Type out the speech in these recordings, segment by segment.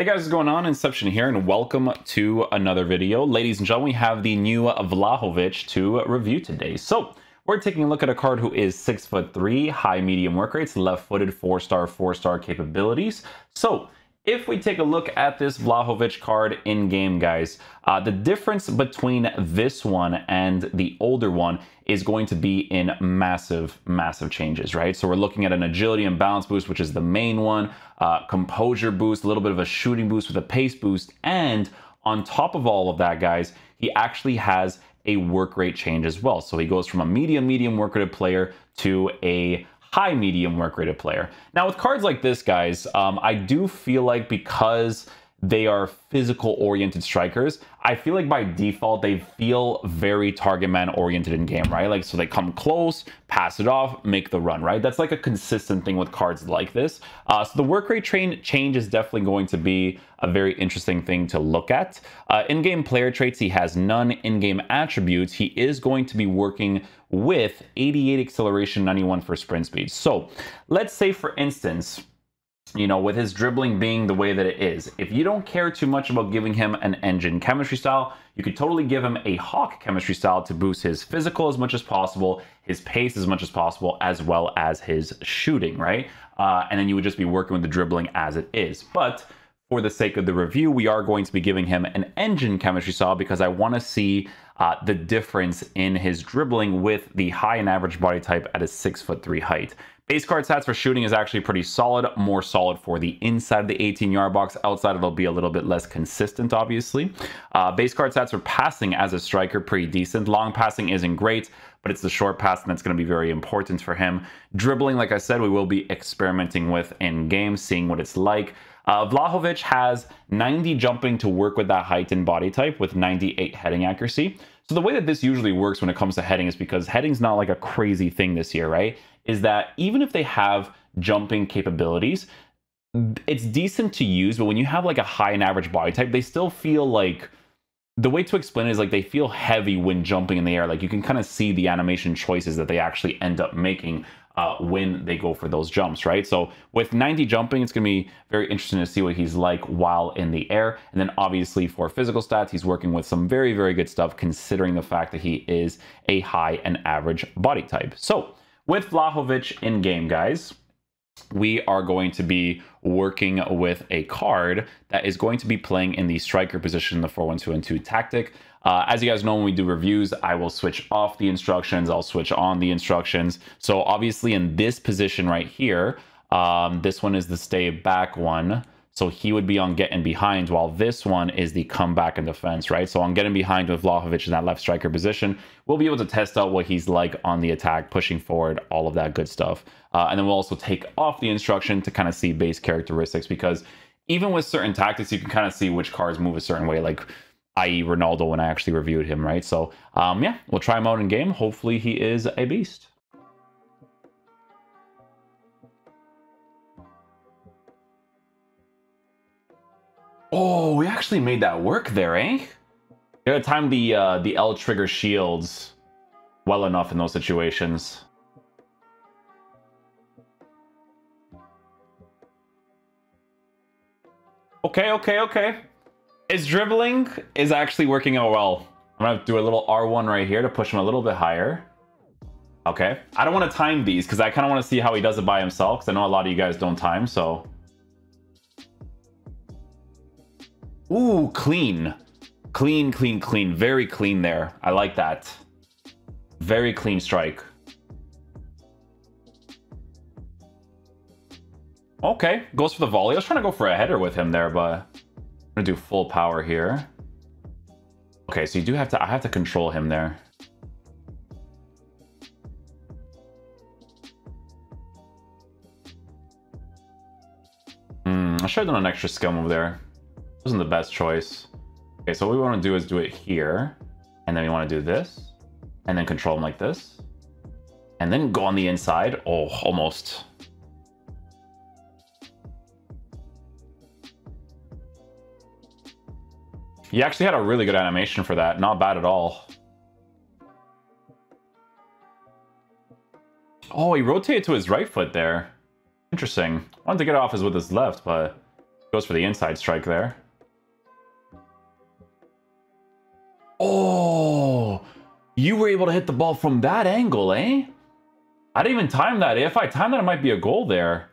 Hey guys, what's going on? Inception here, and welcome to another video. Ladies and gentlemen, we have the new Vlahovic to review today. So, we're taking a look at a card who is 6 foot 3, high medium work rates, left-footed, 4-star, 4-star capabilities. So, if we take a look at this Vlahovic card in game, guys, uh, the difference between this one and the older one is going to be in massive, massive changes, right? So we're looking at an agility and balance boost, which is the main one, uh, composure boost, a little bit of a shooting boost with a pace boost, and on top of all of that, guys, he actually has a work rate change as well. So he goes from a medium, medium work rate player to a high medium work rated player. Now with cards like this, guys, um, I do feel like because they are physical oriented strikers, I feel like by default they feel very target man oriented in game, right? Like so they come close, pass it off, make the run, right? That's like a consistent thing with cards like this. Uh, so the work rate train change is definitely going to be a very interesting thing to look at. Uh, in-game player traits, he has none. In-game attributes, he is going to be working with 88 acceleration, 91 for sprint speed. So let's say for instance, you know, with his dribbling being the way that it is, if you don't care too much about giving him an engine chemistry style, you could totally give him a hawk chemistry style to boost his physical as much as possible, his pace as much as possible, as well as his shooting, right? Uh, and then you would just be working with the dribbling as it is. But for the sake of the review, we are going to be giving him an engine chemistry saw because I want to see uh, the difference in his dribbling with the high and average body type at a six foot three height. Base card stats for shooting is actually pretty solid, more solid for the inside of the 18 yard box. Outside it'll be a little bit less consistent, obviously. Uh, base card stats for passing as a striker, pretty decent. Long passing isn't great, but it's the short pass that's going to be very important for him. Dribbling, like I said, we will be experimenting with in game, seeing what it's like. Uh, Vlahovic has 90 jumping to work with that height and body type with 98 heading accuracy. So the way that this usually works when it comes to heading is because heading's not like a crazy thing this year, right? Is that even if they have jumping capabilities, it's decent to use, but when you have like a high and average body type, they still feel like the way to explain it is like they feel heavy when jumping in the air. Like you can kind of see the animation choices that they actually end up making uh, when they go for those jumps, right? So with 90 jumping, it's going to be very interesting to see what he's like while in the air. And then obviously for physical stats, he's working with some very, very good stuff considering the fact that he is a high and average body type. So with Vlahovic in game, guys, we are going to be working with a card that is going to be playing in the striker position, the 4-1-2 and 2 tactic. Uh, as you guys know, when we do reviews, I will switch off the instructions. I'll switch on the instructions. So obviously in this position right here, um, this one is the stay back one. So he would be on getting behind, while this one is the comeback and defense, right? So on getting behind with Vlahovic in that left striker position, we'll be able to test out what he's like on the attack, pushing forward, all of that good stuff. Uh, and then we'll also take off the instruction to kind of see base characteristics because even with certain tactics, you can kind of see which cards move a certain way, like i.e. Ronaldo when I actually reviewed him, right? So um, yeah, we'll try him out in game. Hopefully he is a beast. Oh, we actually made that work there, eh? You Gotta time the uh, the L trigger shields well enough in those situations. Okay, okay, okay. His dribbling is actually working out well. I'm gonna do a little R1 right here to push him a little bit higher. Okay. I don't want to time these because I kind of want to see how he does it by himself because I know a lot of you guys don't time, so Ooh, clean. Clean, clean, clean. Very clean there. I like that. Very clean strike. Okay, goes for the volley. I was trying to go for a header with him there, but I'm gonna do full power here. Okay, so you do have to, I have to control him there. Hmm, I should have done an extra skill move there wasn't the best choice. Okay, so what we want to do is do it here. And then we want to do this. And then control them like this. And then go on the inside. Oh, almost. He actually had a really good animation for that. Not bad at all. Oh, he rotated to his right foot there. Interesting. Wanted to get off his with his left, but Goes for the inside strike there. Oh, you were able to hit the ball from that angle, eh? I didn't even time that. If I time that, it might be a goal there.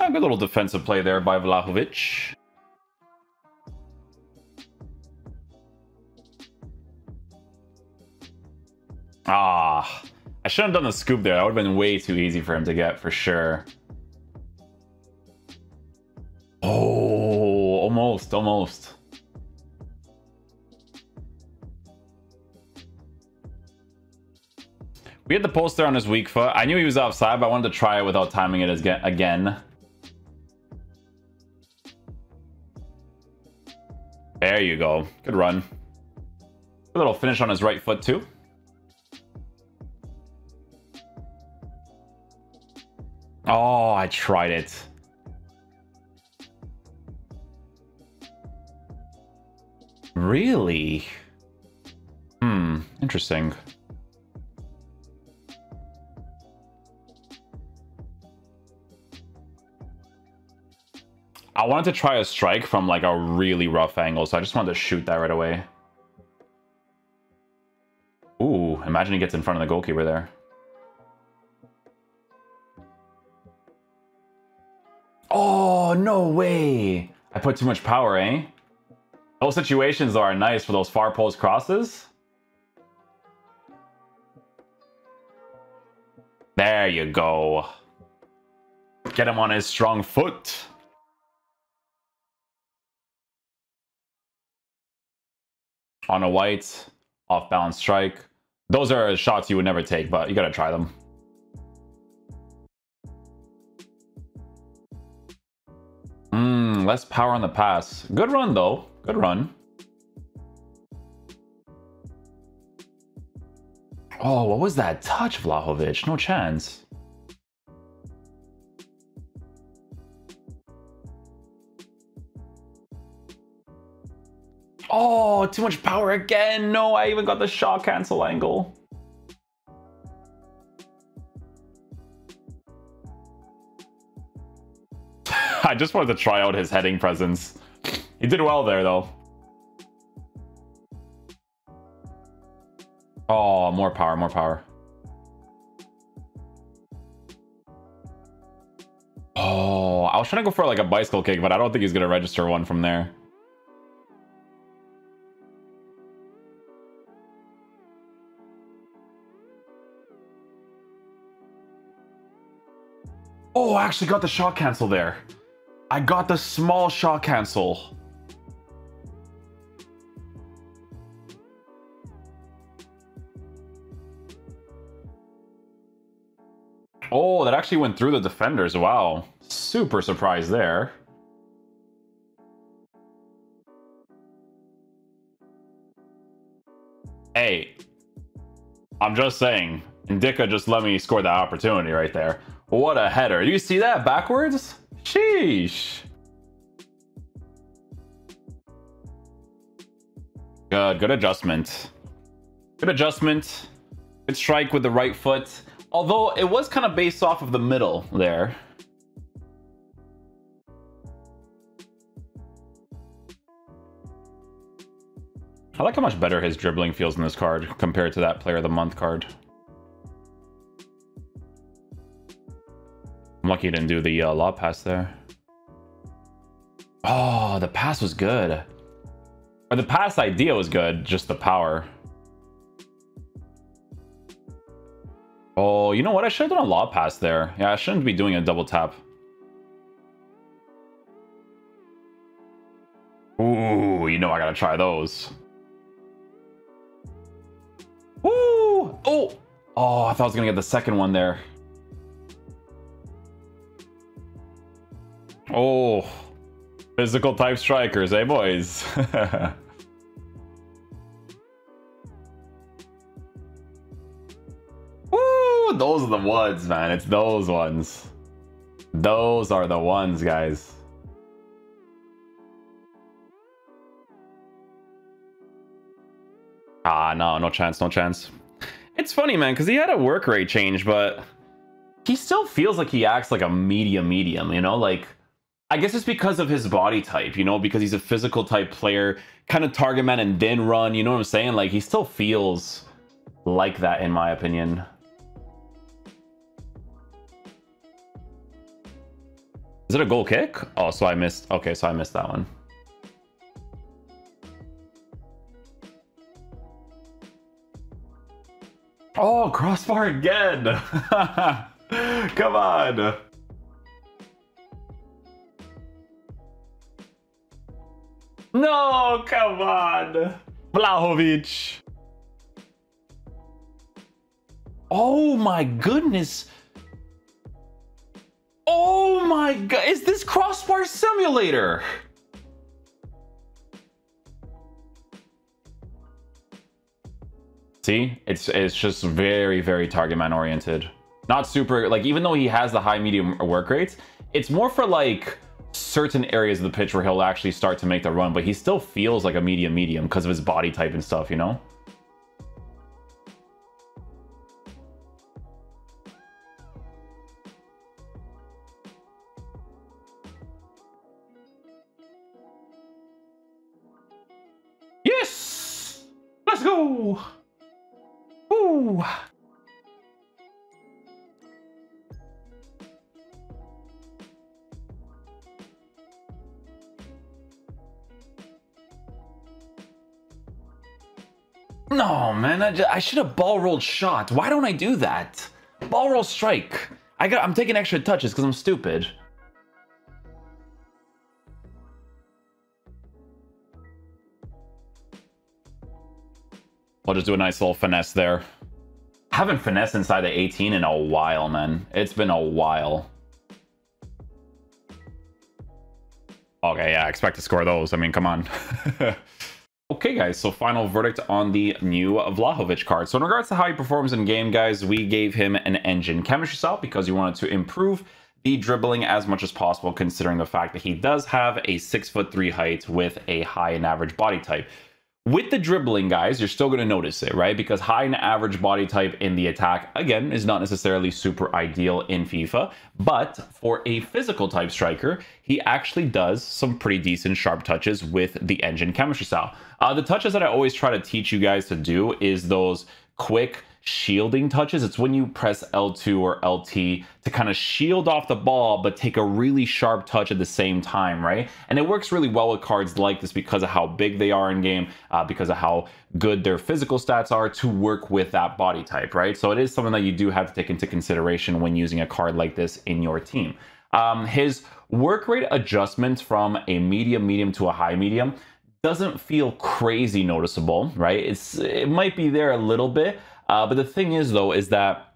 A good little defensive play there by Vlahovic. Ah, I shouldn't have done the scoop there. That would have been way too easy for him to get, for sure. Almost, almost. We had the poster on his weak foot. I knew he was offside, but I wanted to try it without timing it again. Again. There you go. Good run. A little finish on his right foot, too. Oh, I tried it. Really? Hmm, interesting. I wanted to try a strike from like a really rough angle, so I just wanted to shoot that right away. Ooh, imagine he gets in front of the goalkeeper there. Oh, no way. I put too much power, eh? Those situations are nice for those far post crosses. There you go. Get him on his strong foot. on a white, off balance strike. Those are shots you would never take, but you gotta try them. Mmm, less power on the pass. Good run though, good run. Oh, what was that touch, Vlahovic? No chance. Oh, too much power again. No, I even got the shot cancel angle. I just wanted to try out his heading presence. He did well there, though. Oh, more power, more power. Oh, I was trying to go for like a bicycle kick, but I don't think he's going to register one from there. Oh, I actually got the shot cancel there. I got the small shot cancel. Oh, that actually went through the defenders. Wow. Super surprised there. Hey, I'm just saying, Ndicka just let me score that opportunity right there. What a header. Do You see that backwards? Sheesh. Good, good adjustment. Good adjustment. Good strike with the right foot. Although it was kind of based off of the middle there. I like how much better his dribbling feels in this card compared to that Player of the Month card. I'm lucky he didn't do the uh, lob pass there. Oh, the pass was good. Or the pass idea was good, just the power. Oh, you know what? I should have done a lob pass there. Yeah, I shouldn't be doing a double tap. Ooh, you know I gotta try those. Ooh! Oh! Oh, I thought I was gonna get the second one there. Oh, physical type strikers, eh, boys? those are the ones, man. It's those ones. Those are the ones, guys. Ah, no, no chance, no chance. It's funny, man, because he had a work rate change, but he still feels like he acts like a medium medium, you know, like I guess it's because of his body type, you know, because he's a physical type player, kind of target man and then run, you know what I'm saying? Like he still feels like that in my opinion. Is it a goal kick? Oh, so I missed. Okay, so I missed that one. Oh, crossbar again. Come on. No, come on. Vlahovic. Oh my goodness. Oh my god, is this crossbar simulator? See, it's it's just very, very target man oriented. Not super, like even though he has the high medium work rates, it's more for like certain areas of the pitch where he'll actually start to make the run, but he still feels like a medium medium because of his body type and stuff, you know? No, man, I, I should have ball rolled shot. Why don't I do that? Ball roll strike. I got. I'm taking extra touches because I'm stupid. I'll just do a nice little finesse there. I haven't finessed inside the 18 in a while, man. It's been a while. Okay, yeah, I expect to score those. I mean, come on. Okay guys, so final verdict on the new Vlahovic card. So in regards to how he performs in game, guys, we gave him an engine chemistry style because we wanted to improve the dribbling as much as possible considering the fact that he does have a six foot three height with a high and average body type. With the dribbling, guys, you're still going to notice it, right? Because high and average body type in the attack, again, is not necessarily super ideal in FIFA. But for a physical type striker, he actually does some pretty decent sharp touches with the engine chemistry style. Uh, the touches that I always try to teach you guys to do is those quick shielding touches. It's when you press L2 or LT to kind of shield off the ball, but take a really sharp touch at the same time, right? And it works really well with cards like this because of how big they are in game, uh, because of how good their physical stats are to work with that body type, right? So it is something that you do have to take into consideration when using a card like this in your team. Um, his work rate adjustment from a medium medium to a high medium doesn't feel crazy noticeable, right? It's it might be there a little bit, uh, but the thing is, though, is that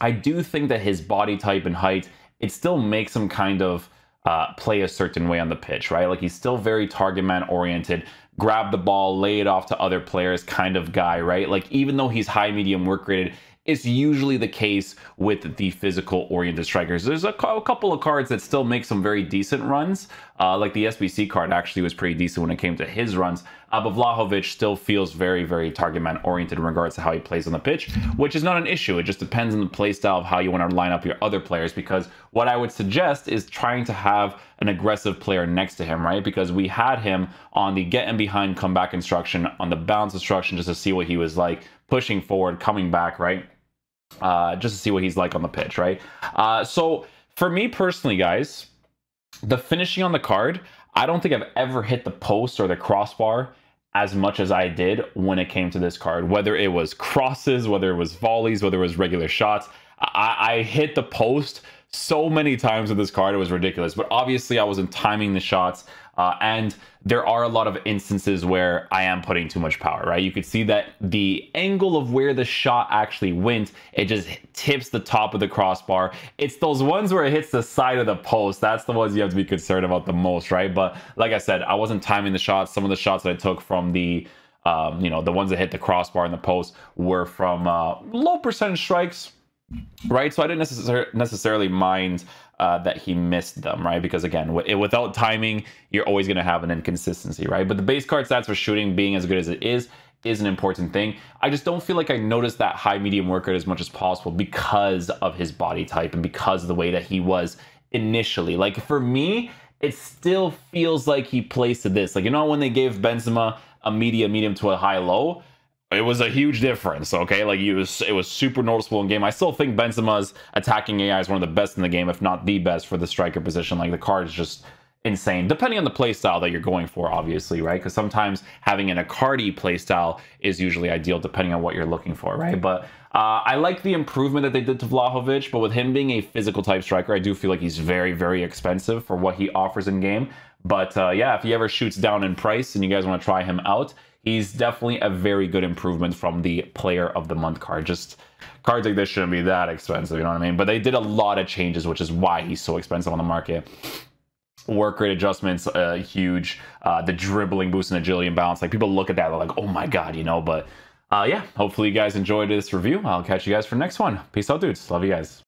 I do think that his body type and height, it still makes him kind of uh, play a certain way on the pitch, right? Like he's still very target man oriented, grab the ball, lay it off to other players kind of guy, right? Like even though he's high medium work rated, it's usually the case with the physical oriented strikers. There's a, a couple of cards that still make some very decent runs. Uh, like the SBC card actually was pretty decent when it came to his runs. Uh, but Vlahovic still feels very, very target man oriented in regards to how he plays on the pitch, which is not an issue. It just depends on the play style of how you want to line up your other players. Because what I would suggest is trying to have an aggressive player next to him, right? Because we had him on the get in behind comeback instruction, on the bounce instruction, just to see what he was like pushing forward, coming back, right? Uh, just to see what he's like on the pitch, right? Uh, so for me personally, guys, the finishing on the card, I don't think I've ever hit the post or the crossbar as much as I did when it came to this card. Whether it was crosses, whether it was volleys, whether it was regular shots, I, I hit the post so many times with this card, it was ridiculous. But obviously, I wasn't timing the shots. Uh, and there are a lot of instances where I am putting too much power, right? You could see that the angle of where the shot actually went, it just tips the top of the crossbar. It's those ones where it hits the side of the post. That's the ones you have to be concerned about the most, right? But like I said, I wasn't timing the shots. Some of the shots that I took from the um, you know, the ones that hit the crossbar and the post were from uh, low percentage strikes, right? So I didn't necessar- necessarily mind uh, that he missed them, right? Because again, without timing, you're always going to have an inconsistency, right? But the base card stats for shooting being as good as it is, is an important thing. I just don't feel like I noticed that high medium work rate as much as possible because of his body type and because of the way that he was initially. Like for me, it still feels like he plays to this. Like, you know, when they gave Benzema a medium, medium to a high low, it was a huge difference. Okay, like it was, it was super noticeable in game. I still think Benzema's attacking AI is one of the best in the game, if not the best for the striker position. Like the card is just insane, depending on the playstyle that you're going for, obviously, right? Because sometimes having an Icardi playstyle is usually ideal, depending on what you're looking for, right? But uh, I like the improvement that they did to Vlahovic, but with him being a physical type striker, I do feel like he's very, very expensive for what he offers in game. But uh, yeah, if he ever shoots down in price and you guys want to try him out, he's definitely a very good improvement from the player of the month card. Just cards like this shouldn't be that expensive, you know what I mean? But they did a lot of changes, which is why he's so expensive on the market. Work rate adjustments uh, huge. Uh, the dribbling boost and agility and balance. Like people look at that they're like oh my god you know? But uh, yeah hopefully you guys enjoyed this review. I'll catch you guys for next one. Peace out dudes. Love you guys